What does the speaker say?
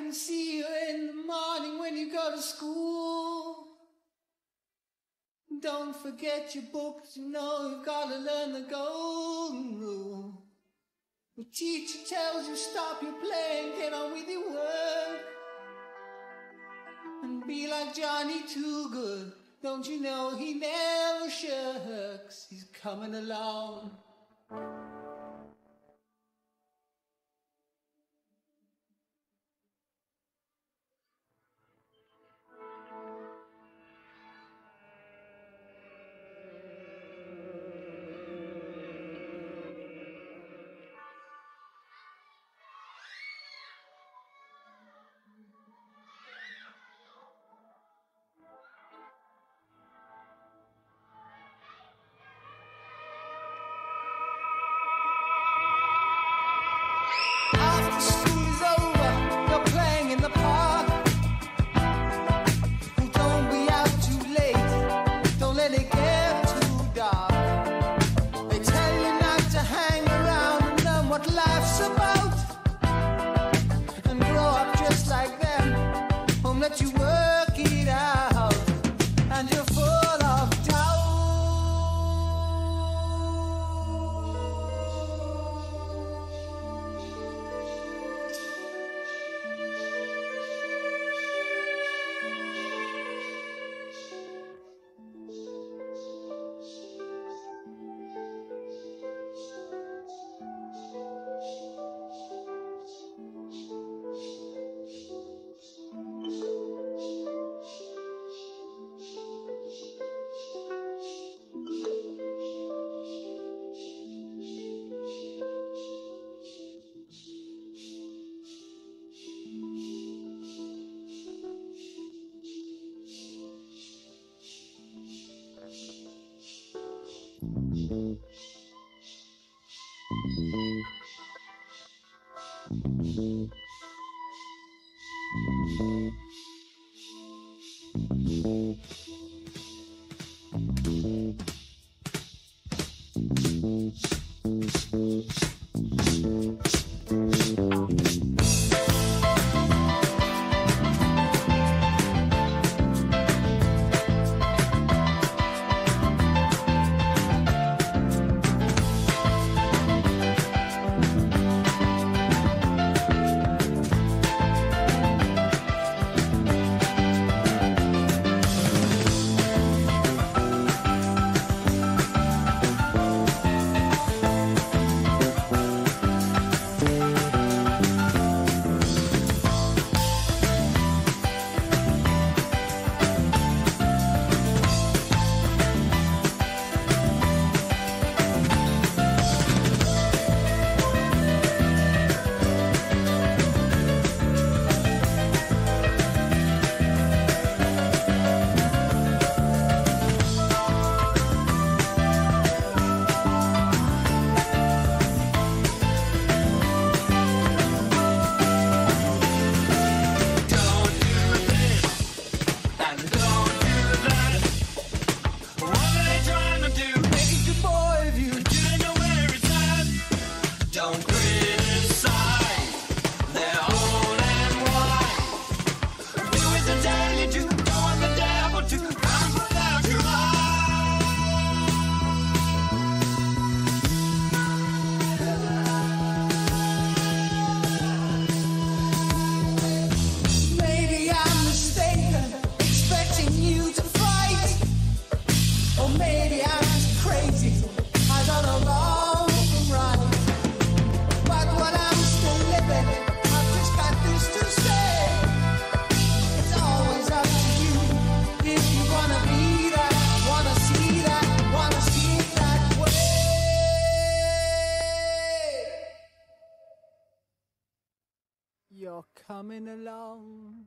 can see you in the morning when you go to school. Don't forget your books, you know you've got to learn the golden rule. The teacher tells you stop your playing, get on with your work. And be like Johnny Too Good. Don't you know he never shirks? He's coming along. Maybe coming along.